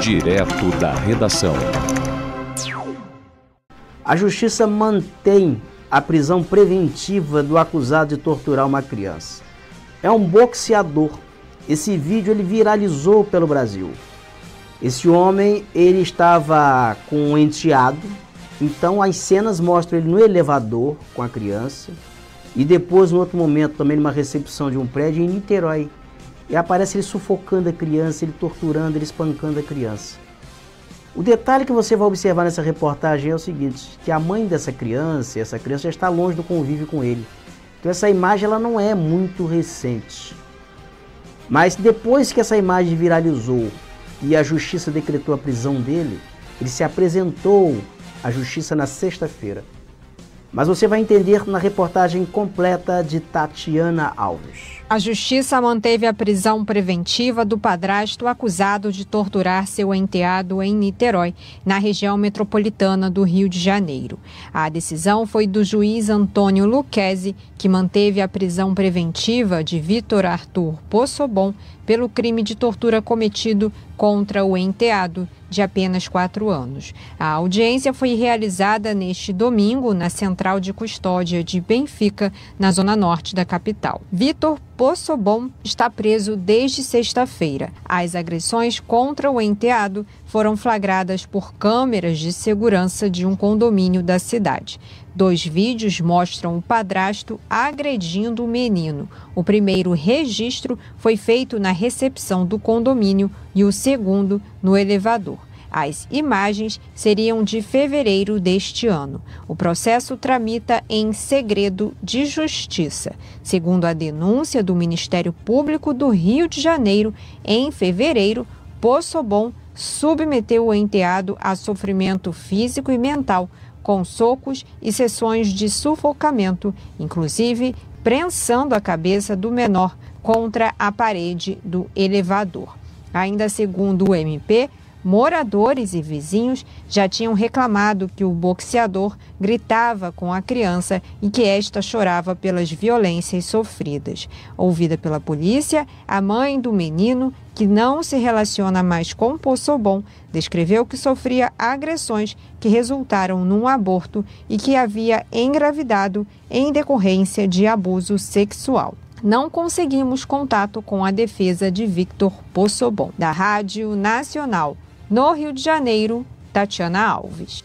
Direto da redação. A justiça mantém a prisão preventiva do acusado de torturar uma criança. É um boxeador. Esse vídeo ele viralizou pelo Brasil. Esse homem ele estava com um enteado, então as cenas mostram ele no elevador com a criança e depois, no outro momento, também numa recepção de um prédio em Niterói. E aparece ele sufocando a criança, ele torturando, ele espancando a criança. O detalhe que você vai observar nessa reportagem é o seguinte, que a mãe dessa criança, essa criança já está longe do convívio com ele. Então essa imagem ela não é muito recente. Mas depois que essa imagem viralizou e a justiça decretou a prisão dele, ele se apresentou à justiça na sexta-feira. Mas você vai entender na reportagem completa de Tatiana Alves. A justiça manteve a prisão preventiva do padrasto acusado de torturar seu enteado em Niterói, na região metropolitana do Rio de Janeiro. A decisão foi do juiz Antônio Luquezzi, que manteve a prisão preventiva de Vitor Arthur Possobon pelo crime de tortura cometido contra o enteado de apenas quatro anos. A audiência foi realizada neste domingo na Central de Custódia de Benfica, na zona norte da capital. Vitor Possobon está preso desde sexta-feira. As agressões contra o enteado foram flagradas por câmeras de segurança de um condomínio da cidade. Dois vídeos mostram o padrasto agredindo o menino. O primeiro registro foi feito na recepção do condomínio e o segundo no elevador. As imagens seriam de fevereiro deste ano. O processo tramita em segredo de justiça. Segundo a denúncia do Ministério Público do Rio de Janeiro, em fevereiro, Possobon submeteu o enteado a sofrimento físico e mental, com socos e sessões de sufocamento, inclusive prensando a cabeça do menor contra a parede do elevador. Ainda segundo o MP, Moradores e vizinhos já tinham reclamado que o boxeador gritava com a criança e que esta chorava pelas violências sofridas. Ouvida pela polícia, a mãe do menino, que não se relaciona mais com Possobon, descreveu que sofria agressões que resultaram num aborto e que havia engravidado em decorrência de abuso sexual não conseguimos contato com a defesa de Victor Possobon, da Rádio Nacional no Rio de Janeiro, Tatiana Alves.